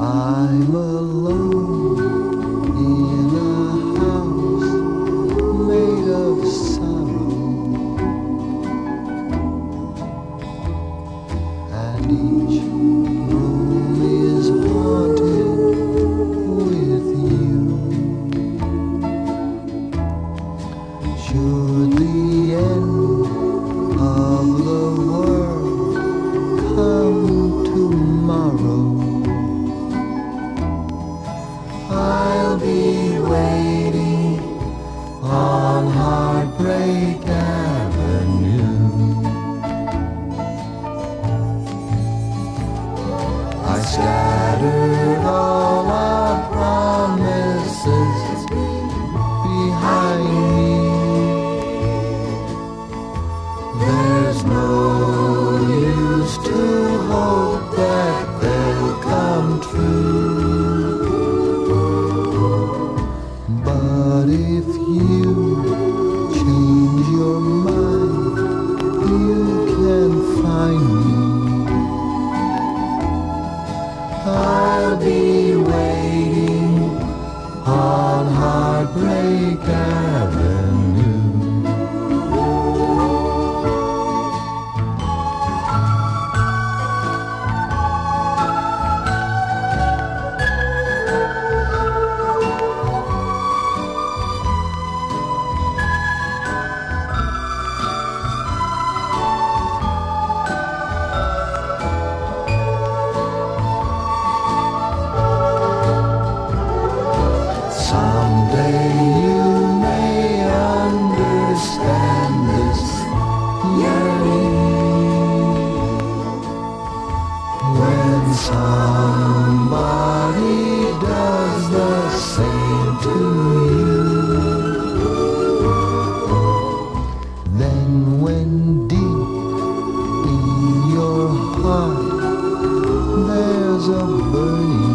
alone in a house made of sorrow, and each room is haunted with you. Should If you change your mind, you can find me. I'll be. Somebody does the same to you. Then when deep in your heart there's a burning